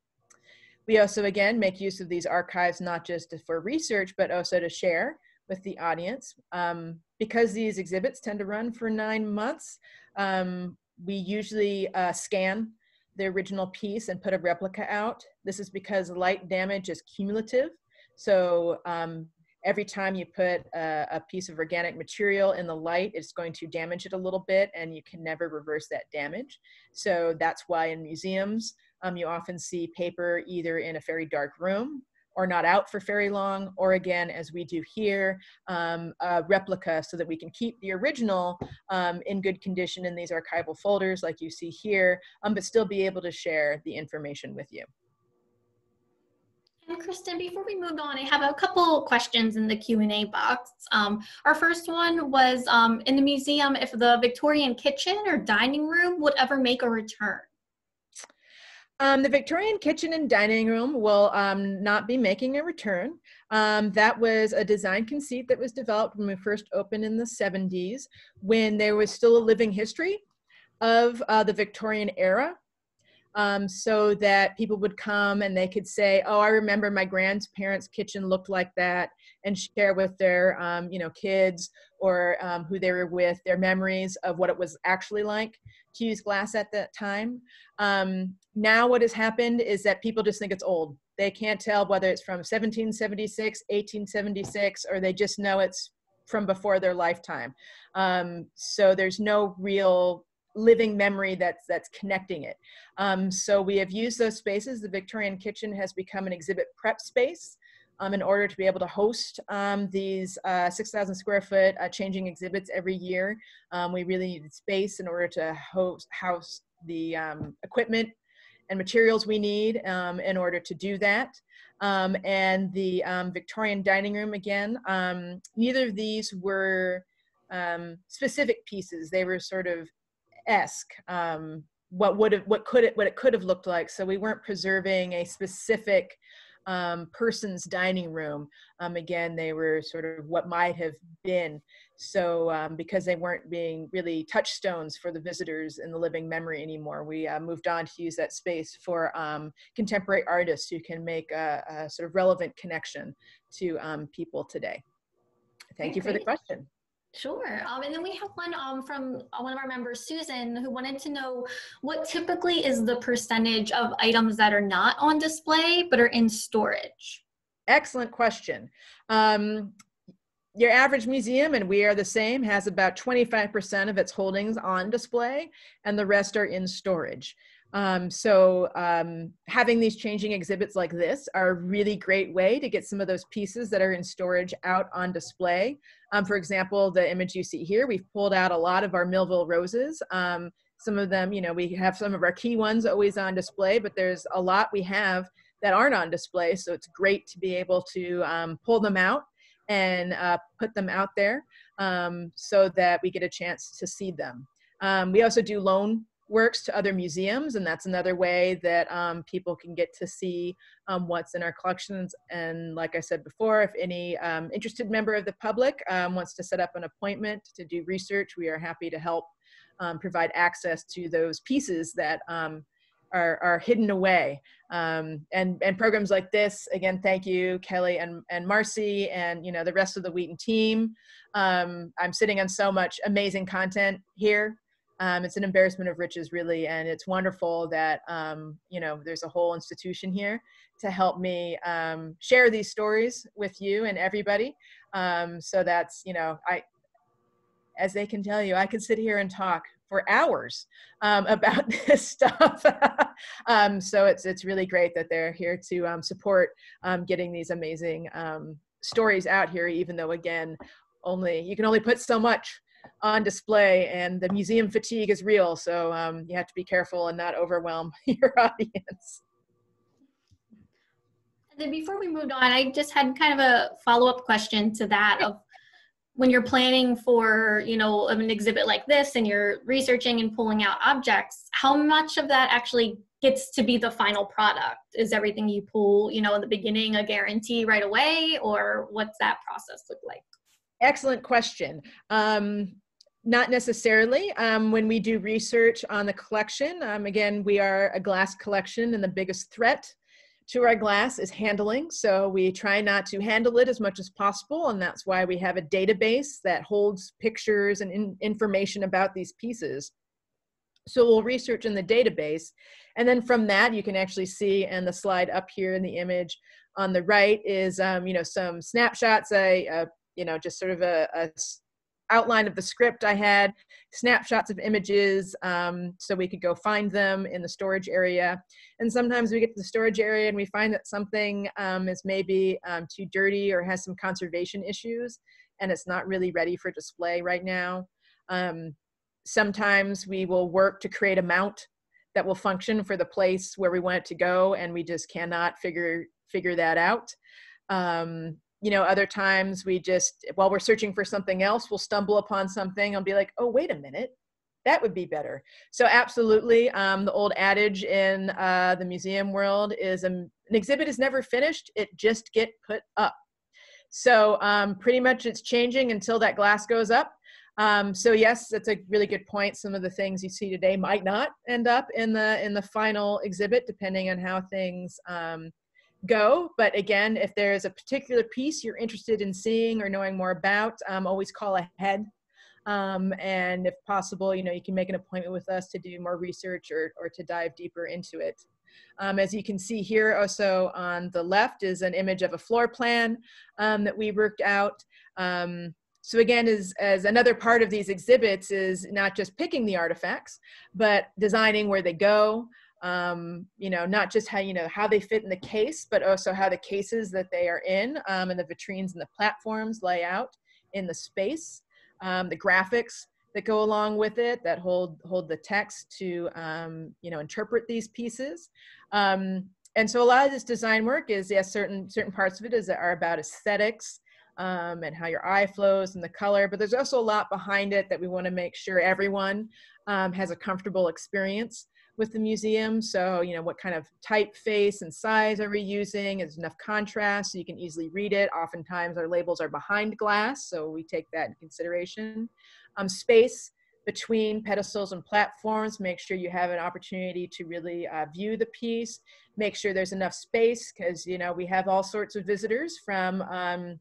We also, again, make use of these archives not just for research, but also to share with the audience. Um, because these exhibits tend to run for nine months, um, we usually uh, scan the original piece and put a replica out. This is because light damage is cumulative. So um, every time you put a, a, piece of organic material in the light, it's going to damage it a little bit and you can never reverse that damage. So that's why in museums, um, you often see paper either in a very dark room or not out for very long, or again, as we do here, um, a replica so that we can keep the original um, in good condition in these archival folders like you see here, um, but still be able to share the information with you. Kristen, before we move on, I have a couple questions in the Q&A box. Um, our first one was um, in the museum, if the Victorian kitchen or dining room would ever make a return. Um, the Victorian kitchen and dining room will um, not be making a return. Um, that was a design conceit that was developed when we first opened in the 70s when there was still a living history of uh, the Victorian era um, so that people would come and they could say, "Oh, I remember my grandparents' kitchen looked like that," and share with their, um, you know, kids or um, who they were with their memories of what it was actually like to use glass at that time. Um, now, what has happened is that people just think it's old. They can't tell whether it's from 1776, 1876, or they just know it's from before their lifetime. Um, so there's no real living memory that's that's connecting it. Um, so we have used those spaces. The Victorian kitchen has become an exhibit prep space um, in order to be able to host um, these uh, 6,000 square foot uh, changing exhibits every year. Um, we really needed space in order to host house the um, equipment and materials we need um, in order to do that. and the Victorian dining room again, neither of these were specific pieces. They were sort of esque um, what would have what could it what it could have looked like. So we weren't preserving a specific um, person's dining room. Um, again they were sort of what might have been. So um, because they weren't being really touchstones for the visitors in the living memory anymore we uh, moved on to use that space for um, contemporary artists who can make a, a, sort of relevant connection to um, people today. Thank you for the question Sure. Um, and then we have one um, from uh, one of our members, Susan, who wanted to know what typically is the percentage of items that are not on display but are in storage? Excellent question. Um, your average museum, and we are the same, has about 25% of its holdings on display, and the rest are in storage. Um, so um, having these changing exhibits like this are a really great way to get some of those pieces that are in storage out on display. Um, for example, the image you see here, we've pulled out a lot of our Millville roses. Um, some of them, you know, we have some of our key ones always on display, but there's a lot we have that aren't on display. So it's great to be able to um, pull them out and uh, put them out there um, so that we get a chance to see them. we also do loan works to other museums and that's another way that um, people can get to see um, what's in our collections. And like i said before if any um, interested member of the public um, wants to set up an appointment to do research we are happy to help um, provide access to those pieces that um, are, are hidden away. And and programs like this again thank you kelly and and marcy and you know the rest of the wheaton team. I'm sitting on so much amazing content here um, it's an embarrassment of riches really and it's wonderful that um, you know there's a whole institution here to help me um, share these stories with you and everybody. Um, so that's you know i as they can tell you i could sit here and talk for hours um, about this stuff. Um, so it's it's really great that they're here to support getting these amazing stories out here even though again only you can only put so much on display and the museum fatigue is real so um, you have to be careful and not overwhelm your audience. And then before we moved on i just had kind of a follow-up question to that of when you're planning for you know an exhibit like this and you're researching and pulling out objects how much of that actually gets to be the final product? Is everything you pull you know in the beginning a guarantee right away or what's that process look like excellent question um, not necessarily um, when we do research on the collection um, again we are a glass collection and the biggest threat to our glass is handling. So we try not to handle it as much as possible. And that's why we have a database that holds pictures and in information about these pieces. So we'll research in the database. And then from that, you can actually see and the slide up here in the image on the right is, um, you know, some snapshots, a, a you know, just sort of a, a outline of the script I had, snapshots of images um, so we could go find them in the storage area. And sometimes we get to the storage area and we find that something um, is maybe um, too dirty or has some conservation issues and it's not really ready for display right now. Um, sometimes we will work to create a mount that will function for the place where we want it to go and we just cannot figure figure that out. Um, you know, other times we just, while we're searching for something else, we'll stumble upon something and be like, oh, wait a minute, that would be better. So absolutely, um, the old adage in uh, the museum world is um, an exhibit is never finished, it just get put up. So um, pretty much it's changing until that glass goes up. Um, so yes, that's a really good point. Some of the things you see today might not end up in the in the final exhibit, depending on how things um, go. But again, if there's a particular piece you're interested in seeing or knowing more about, um, always call ahead. Um, and if possible, you know, you can make an appointment with us to do more research or, or to dive deeper into it. Um, as you can see here also on the left is an image of a floor plan um, that we worked out. Um, so again, as, as another part of these exhibits is not just picking the artifacts, but designing where they go, um, you know, not just how, you know, how they fit in the case, but also how the cases that they are in um, and the vitrines and the platforms lay out in the space, um, the graphics that go along with it that hold, hold the text to, um, you know, interpret these pieces. Um, and so a lot of this design work is, yes, certain, certain parts of it is are about aesthetics, um, and how your eye flows and the color, but there's also a lot behind it that we want to make sure everyone has a comfortable experience with the museum. So, you know, what kind of typeface and size are we using? Is enough contrast so you can easily read it? Oftentimes our labels are behind glass, so we take that in consideration. Um, space between pedestals and platforms, make sure you have an opportunity to really uh, view the piece, make sure there's enough space because, you know, we have all sorts of visitors from um,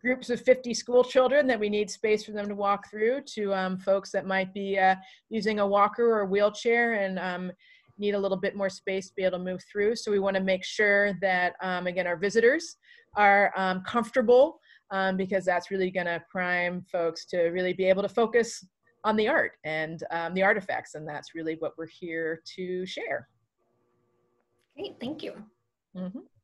groups of 50 school children that we need space for them to walk through to um, folks that might be uh, using a walker or a wheelchair and um, need a little bit more space to be able to move through. So we want to make sure that, um, again, our visitors are um, comfortable um, because that's really going to prime folks to really be able to focus on the art and um, the artifacts. And that's really what we're here to share. Great, thank you. Mm -hmm.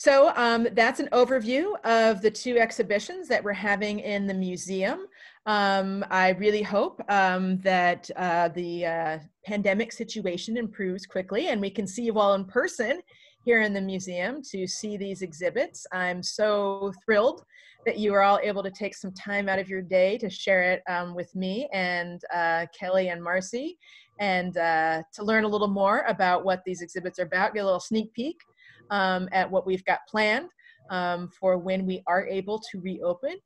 So um, that's an overview of the two exhibitions that we're having in the museum. Um, I really hope um, that uh, the uh, pandemic situation improves quickly and we can see you all in person here in the museum to see these exhibits. I'm so thrilled that you are all able to take some time out of your day to share it um, with me and uh, Kelly and Marcy and uh, to learn a little more about what these exhibits are about, get a little sneak peek um, at what we've got planned um, for when we are able to reopen.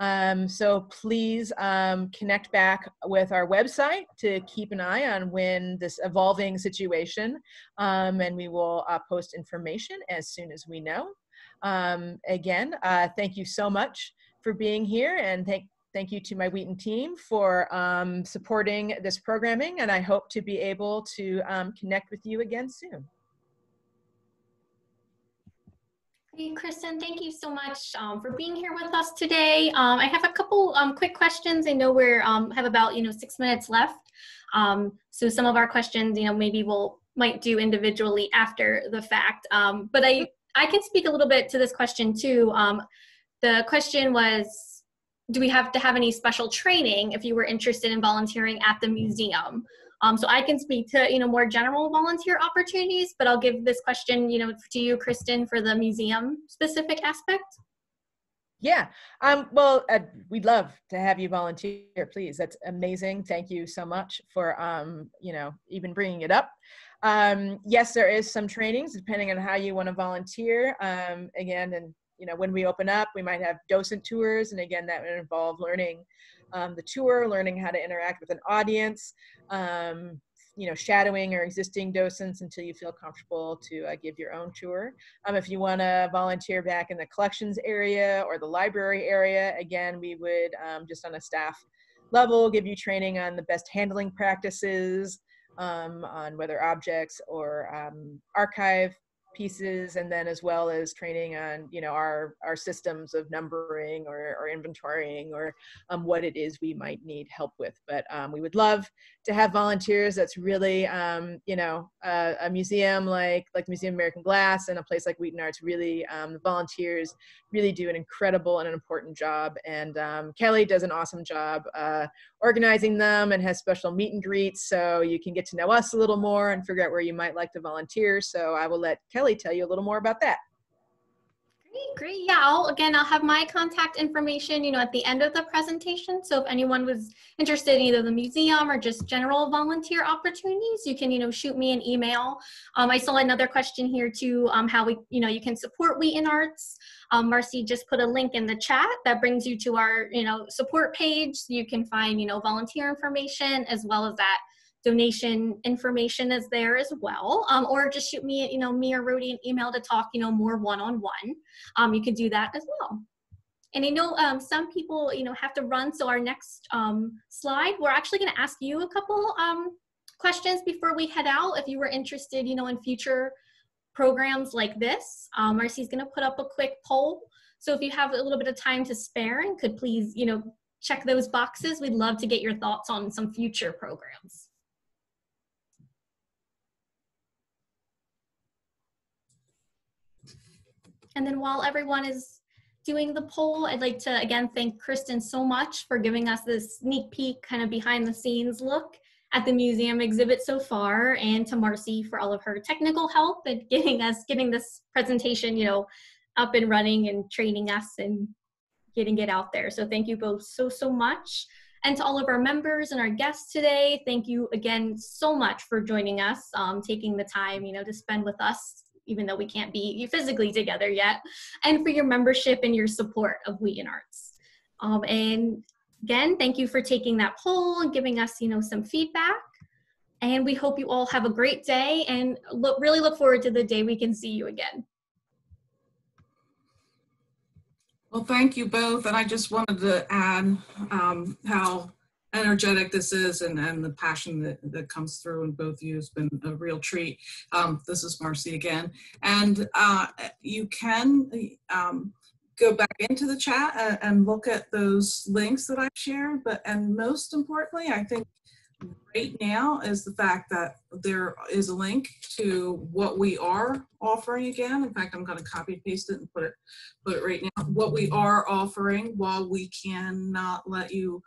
Um, so please um, connect back with our website to keep an eye on when this evolving situation, um, and we will uh, post information as soon as we know. Um, again, uh, thank you so much for being here, and thank thank you to my Wheaton team for um, supporting this programming, and I hope to be able to um, connect with you again soon. Hey, Kristen, thank you so much um, for being here with us today. Um, I have a couple um, quick questions. I know we're um, have about you know six minutes left, um, so some of our questions, you know, maybe we'll might do individually after the fact. Um, but I I can speak a little bit to this question too. the question was, do we have to have any special training if you were interested in volunteering at the museum? Um, so I can speak to you know more general volunteer opportunities, but I'll give this question you know to you, Kristen, for the museum specific aspect. Yeah. Um, well, uh, we'd love to have you volunteer, please. That's amazing. Thank you so much for, um, you know, even bringing it up. Um, yes, there is some trainings depending on how you want to volunteer. Um, again, and you know, when we open up, we might have docent tours, and again, that would involve learning um, the tour, learning how to interact with an audience, um, you know, shadowing or existing docents until you feel comfortable to uh, give your own tour. Um, if you want to volunteer back in the collections area or the library area, again, we would um, just on a staff level give you training on the best handling practices, um, on whether objects or um, archive pieces and then as well as training on you know our our systems of numbering or, or inventorying or um, what it is we might need help with. But um, we would love to have volunteers that's really um, you know uh, a museum like like the museum of american glass and a place like wheaton arts really um, volunteers really do an incredible and an important job. And um, kelly does an awesome job uh, organizing them and has special meet and greets. So you can get to know us a little more and figure out where you might like to volunteer. So i will let kelly tell you a little more about that Great. Yeah, I'll, again, I'll have my contact information, you know, at the end of the presentation. So if anyone was interested in either the museum or just general volunteer opportunities, you can, you know, shoot me an email. Um, I saw another question here too, um, how we, you know, you can support Wheaton Arts. Um, Marcy just put a link in the chat that brings you to our, you know, support page. You can find, you know, volunteer information as well as that donation information is there as well. Um, or just shoot me you know me or Rudy an email to talk you know more one-on-one. Um, you can do that as well. And I know um, some people you know have to run. So our next um, slide we're actually going to ask you a couple um, questions before we head out. If you were interested you know in future programs like this um, Marcy's going to put up a quick poll. So if you have a little bit of time to spare and could please you know check those boxes we'd love to get your thoughts on some future programs And then while everyone is doing the poll, I'd like to again thank Kristen so much for giving us this sneak peek, kind of behind the scenes look at the museum exhibit so far, and to Marcy for all of her technical help and getting us, getting this presentation, you know, up and running and training us and getting it out there. So thank you both so, so much. And to all of our members and our guests today, thank you again so much for joining us, um, taking the time, you know, to spend with us even though we can't be physically together yet, and for your membership and your support of Wheaton Arts. Um, and again, thank you for taking that poll and giving us, you know, some feedback. And we hope you all have a great day and look, really look forward to the day we can see you again. Well, thank you both. And I just wanted to add um, how energetic this is and, and the passion that, that comes through in both of you has been a real treat. Um, this is Marcy again. And uh, you can um, go back into the chat and, and, look at those links that I've shared. But and most importantly, I think right now is the fact that there is a link to what we are offering again. In fact, I'm going to copy paste it and put it put it right now. What we are offering while we cannot let you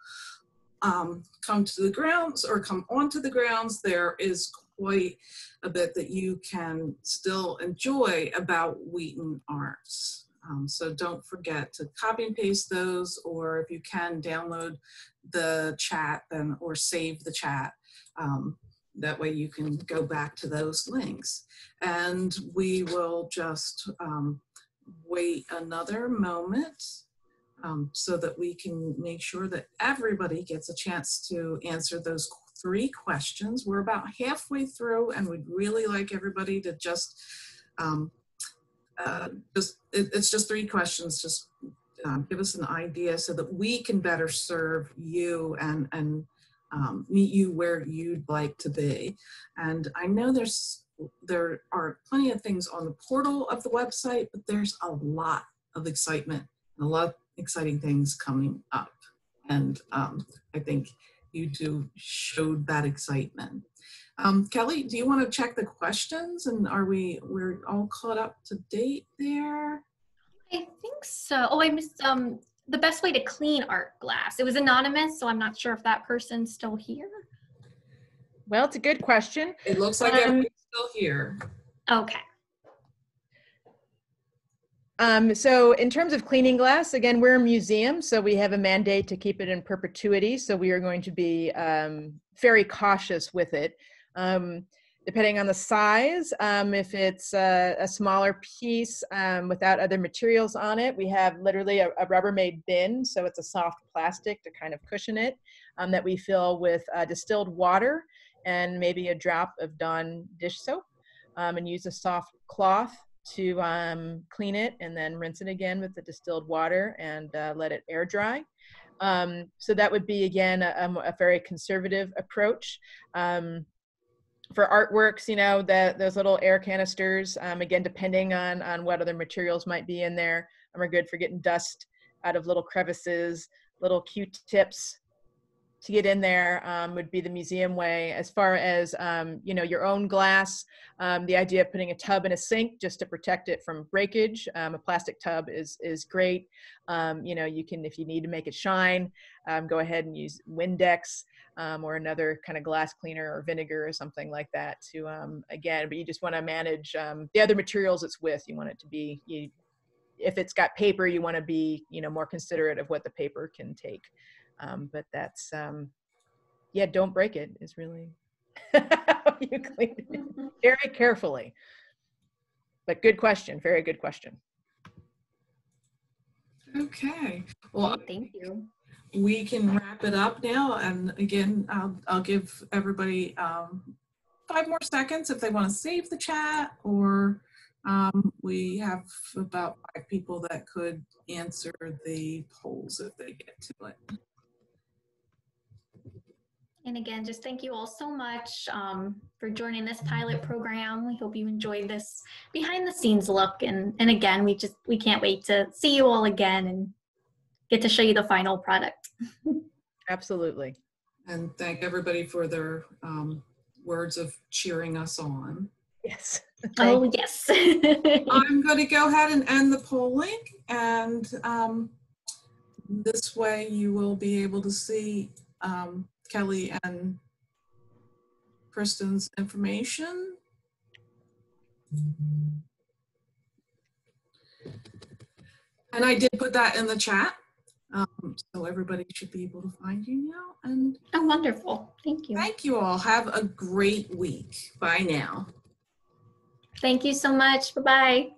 um, come to the grounds or come onto the grounds, there is quite a bit that you can still enjoy about Wheaton Arts. Um, so don't forget to copy and paste those, or if you can download the chat then or save the chat. Um, that way you can go back to those links. And we will just um, wait another moment um, so that we can make sure that everybody gets a chance to answer those three questions. We're about halfway through and we'd really like everybody to just, um, uh, just it, it's just three questions, just um, give us an idea so that we can better serve you and, and um, meet you where you'd like to be. And I know there's there are plenty of things on the portal of the website, but there's a lot of excitement and a lot exciting things coming up. And um, I think you two showed that excitement. Um, Kelly, do you want to check the questions and are we, we're all caught up to date there? I think so. Oh, I missed um, the best way to clean art glass. It was anonymous, so I'm not sure if that person's still here. Well, it's a good question. It looks like Um, everybody's still here. Okay. Um, so in terms of cleaning glass, again, we're a museum, so we have a mandate to keep it in perpetuity. So we are going to be um, very cautious with it. Um, depending on the size, um, if it's a, a smaller piece um, without other materials on it, we have literally a, a Rubbermaid bin. So it's a soft plastic to kind of cushion it um, that we fill with uh, distilled water and maybe a drop of Dawn dish soap and use a soft cloth to um, clean it and then rinse it again with the distilled water and uh, let it air dry. Um, so that would be again a, a- very conservative approach. Um, for artworks, you know, the, those little air canisters, um, again, depending on, on what other materials might be in there, um, are good for getting dust out of little crevices, little Q-tips to get in there um, would be the museum way. As far as, um, you know, your own glass, um, the idea of putting a tub in a sink just to protect it from breakage, um, a plastic tub is is great. Um, you know, you can if you need to make it shine, um, go ahead and use Windex or another kind of glass cleaner or vinegar or something like that to again. But you just want to manage the other materials it's with. You want it to be you. If it's got paper, you want to be you know more considerate of what the paper can take. Um, but that's um, yeah, don't break it is really how you clean it very carefully. But good question, very good question. Okay. Well, Thank you. we can wrap it up now. And again, I'll, I'll give everybody um, five more seconds if they want to save the chat or um, we have about five people that could answer the polls if they get to it. And again, just thank you all so much um, for joining this pilot program. We hope you enjoyed this behind the scenes look. And, and again, we just, we can't wait to see you all again and get to show you the final product. Absolutely. And thank everybody for their um, words of cheering us on. Yes. Oh, yes. I'm going to go ahead and end the polling, and um, this way you will be able to see um, Kelly and Kristen's information. And I did put that in the chat, um, so everybody should be able to find you now. And oh, wonderful. Thank you. thank you all. Have a great week. Bye now. Thank you so much. Bye-bye.